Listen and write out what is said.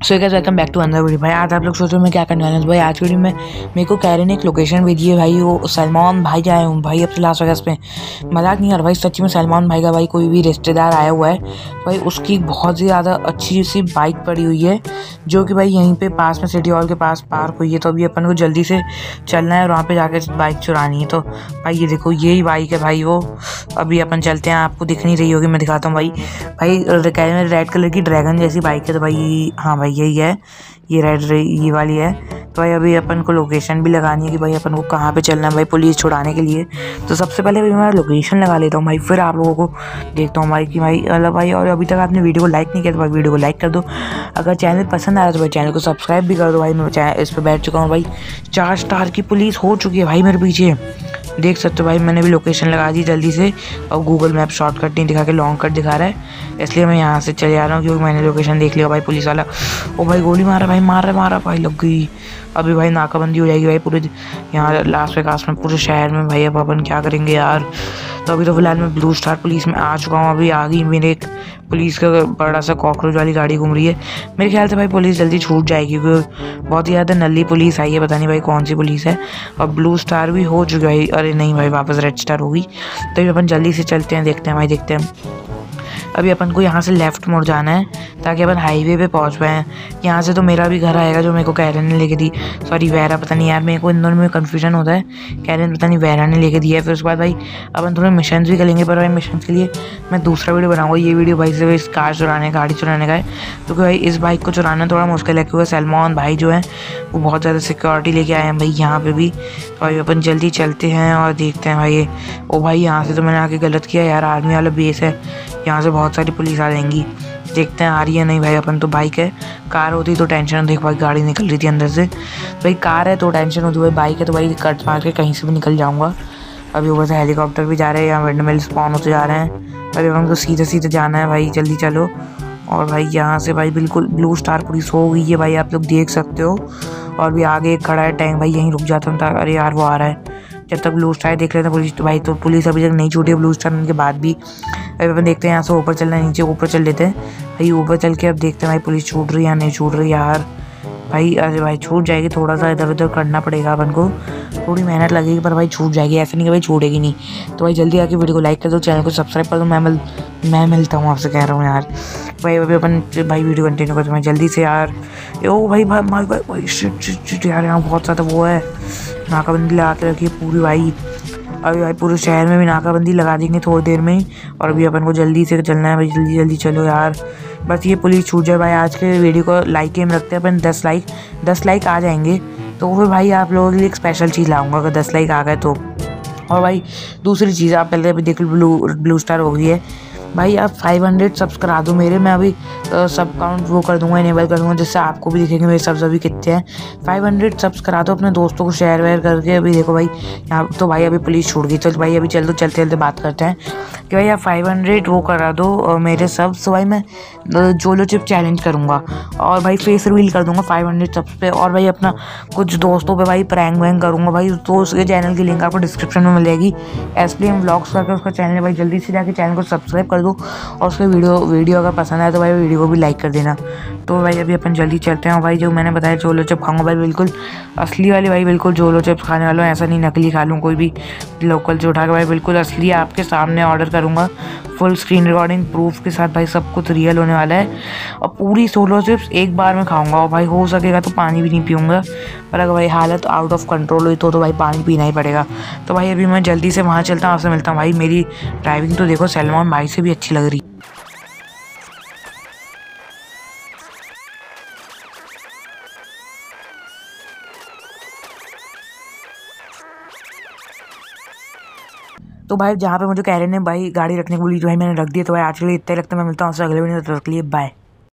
So guys welcome back to another video भाई, आज आप लोग सोच रहे मैं क्या करने वाले हैं। भाई, आज वीडियो में मेरे को कह रहे हैं एक लोकेशन भेजी है भाई, वो सलमान भाई जाए हूँ। भाई, अब लास्ट वेगस पे मज़ाक नहीं रहा भाई, सच्ची में सलमान भाई का भाई कोई भी रिश्तेदार आया हुआ है, भाई, उसकी बहुत ही ज़्यादा अच्छी सी बाइक पड़ी हुई है, जो कि भाई यहीं पर पास में सिटी हॉल के पास पार्क हुई है। तो अभी अपन को जल्दी से चलना है और वहाँ पर जाकर बाइक चुरानी है। तो भाई, ये देखो, यही बाइक है भाई वो। अभी अपन चलते हैं, आपको दिख नहीं रही होगी, मैं दिखाता हूँ भाई। भाई कह रहे रेड कलर की ड्रैगन जैसी बाइक है तो भाई हाँ भाई यही है। ये रेड ये वाली है। तो भाई, अभी अपन को लोकेशन भी लगानी है कि भाई, अपन को कहाँ पे चलना है भाई पुलिस छुड़ाने के लिए। तो सबसे पहले भाई मैं लोकेशन लगा लेता हूँ भाई, फिर आप लोगों को देखता हूँ भाई कि भाई अल्लाह भाई, और अभी तक आपने वीडियो को लाइक नहीं किया तो भाई वीडियो को लाइक कर दो। अगर चैनल पसंद आ रहा तो भाई चैनल को सब्सक्राइब भी कर दो भाई। मैं इस पर बैठ चुका हूँ भाई। चार स्टार की पुलिस हो चुकी है भाई मेरे पीछे। देख सकते हो भाई, मैंने भी लोकेशन लगा दी जल्दी से। और गूगल मैप शॉर्टकट नहीं दिखा के लॉन्ग कट दिखा रहा है। इसलिए मैं यहाँ से चले आ रहा हूँ क्योंकि मैंने लोकेशन देख लिया भाई पुलिस वाला। ओ भाई, गोली मारा भाई, मार रहा मारा भाई, लग गई। अभी भाई नाकाबंदी हो जाएगी भाई पूरे यहाँ लास्ट वेगास में पूरे शहर में भाई अब अपन क्या करेंगे यार? तो अभी तो फ़िलहाल मैं ब्लू स्टार पुलिस में आ चुका हूँ। अभी आ गई मेरे एक पुलिस का बड़ा सा कॉकरोच वाली गाड़ी घूम रही है। मेरे ख्याल से भाई पुलिस जल्दी छूट जाएगी, क्योंकि बहुत ही ज़्यादा नली पुलिस आई है, पता नहीं भाई कौन सी पुलिस है। और ब्लू स्टार भी हो चुकी है अरे नहीं भाई, वापस रेड स्टार होगी। तो अपन जल्दी से चलते हैं, देखते हैं भाई, देखते हैं। अभी अपन को यहाँ से लेफ़्ट मुड़ जाना है, ताकि अपन हाईवे पे पहुँच पाएँ। यहाँ से तो मेरा भी घर आएगा जो मेरे को कैरन ने लेके दी। सॉरी वैरा पता नहीं यार, मेरे को इन दोनों में कन्फ्यूज़न होता है। कैरन पता नहीं वैरा ने लेके दिया है, फिर उसके बाद भाई, अपन थोड़े मिशन भी करेंगे, पर भाई मिशन के लिए मैं दूसरा वीडियो बनाऊँगा। ये वीडियो भाई से इस कार चुराने, गाड़ी चुराने का है। क्योंकि भाई इस बाइक को चुराना थोड़ा मुश्किल है, क्योंकि सलमान भाई जो है, वो बहुत ज़्यादा सिक्योरिटी लेके आए हैं भाई यहाँ पर भी। तो भाई अपन जल्दी चलते हैं और देखते हैं भाई ओ भाई, यहाँ से तो मैंने आके गलत किया, यार आर्मी वाला बेस है। यहाँ से बहुत सारी पुलिस आ जाएँगी। देखते हैं, आ रही है नहीं भाई? अपन तो बाइक है। कार होती तो टेंशन देख भाई गाड़ी निकल रही थी अंदर से। भाई, कार है तो टेंशन होती। भाई बाइक है तो भाई कट मार के कहीं से भी निकल जाऊँगा। अभी ऊपर से हेलीकॉप्टर भी जा रहे हैं या विंड मिल स्पॉन होते जा रहे हैं। अभी हमको सीधे सीधे जाना है भाई। जल्दी चलो। और भाई, यहाँ से भाई, बिल्कुल ब्लू स्टार पुलिस हो गई है भाई। आप लोग देख सकते हो। और भी आगे खड़ा है टैंक भाई, यहीं रुक जाता हूँ अरे यार, वो आ रहा है। जब तक ब्लू स्टार देख रहे थे पुलिस भाई तो पुलिस अभी तक नहीं छूटी ब्लू स्टार के बाद भी अभी अपन देखते हैं यहाँ से ऊपर चलना है, नीचे ऊपर चल लेते हैं। भाई ऊपर चल के अब देखते हैं भाई पुलिस छूट रही है या नहीं छूट रही यार। भाई, अरे भाई, छूट जाएगी थोड़ा सा इधर उधर करना पड़ेगा अपन को। थोड़ी मेहनत लगेगी, पर भाई छूट जाएगी, ऐसे नहीं कि भाई छूटेगी नहीं। तो भाई जल्दी आके वीडियो को लाइक कर दो, चैनल को सब्सक्राइब कर दो, मैं मिल, मैं मिलता हूँ आपसे, कह रहा हूँ यार। भाई, अभी अपन भाई वीडियो कंटिन्यू करते हैं जल्दी से यार। ओ भाई भाई भाई भाई यार, यहाँ बहुत ज़्यादा वो है। नाकाबंदी लगा के रखी है पूरी भाई। अभी भाई पूरे शहर में भी नाकाबंदी लगा देंगे थोड़ी देर में ही। और अभी अपन को जल्दी से चलना है भाई, जल्दी जल्दी चलो यार। बस ये पुलिस छूट जाए भाई, आज के वीडियो को लाइक एम रखते हैं अपन, दस लाइक दस लाइक आ जाएँगे। तो फिर भाई आप लोगों के लिए एक स्पेशल चीज़ लाऊँगा, अगर दस लाइक आ गए तो। और भाई दूसरी चीज़, आप पहले अभी देख ब्लू ब्लू स्टार हो गई है। भाई आप 500 सब्स करा दो मेरे, मैं अभी सब काउंट वो कर दूँगा इनेबल कर दूँगा, जिससे आपको भी दिखेंगे मेरे सब्स अभी कितने हैं। 500 सब्स करा दो अपने दोस्तों को शेयर वेयर करके। अभी देखो भाई, यहाँ तो भाई अभी पुलिस छूट गई। तो भाई, अभी चल दो चलते चलते बात करते हैं कि भाई आप 500 वो करा दो मेरे सब्स तो भाई मैं जोलो चिप चैलेंज करूँगा। और भाई फेस रिवील कर दूँगा 500 सब्स पे। और भाई अपना कुछ दोस्तों पे भाई प्रैंग वैंग करूँगा। भाई तो उसके चैनल की लिंक आपको डिस्क्रिप्शन में मिलेगी। एस पी एम ब्लॉग्स करके उसका चैनल है। भाई जल्दी से जाकर चैनल को सब्सक्राइब कर दो और उसके वीडियो वीडियो अगर पसंद आए तो भाई वीडियो को भी लाइक कर देना। तो भाई अभी अपन जल्दी चलते हैं भाई जो मैंने बताया जोलो चिप खाऊँगा भाई बिल्कुल, असली वाली भाई बिल्कुल जोलो चिप्स खाने वाला हूँ, ऐसा नहीं नकली खा लूँ कोई भी लोकल से उठा के भाई बिल्कुल असली आपके सामने ऑर्डर करूँगा। फुल स्क्रीन रिकॉर्डिंग प्रूफ के साथ भाई सब कुछ रियल होने वाला है। और पूरी सोलो चिप्स एक बार में खाऊँगा और भाई हो सकेगा तो पानी भी नहीं पीऊँगा। पर अगर भाई हालत आउट ऑफ़ कंट्रोल हुई तो तो भाई पानी पीना ही पड़ेगा। तो भाई अभी मैं जल्दी से वहाँ चलता हूँ, आपसे मिलता हूँ। भाई मेरी ड्राइविंग तो देखो, सलमान भाई से भी अच्छी लग रही। तो भाई जहाँ पे मुझे कह रहे हैं भाई, गाड़ी रखने के लिए भाई, मैंने रख दिया तो भाई आज के लिए इतना लगता है, मैं मिलता हूँ उससे अगले वीडियो में तो रख लिए बाय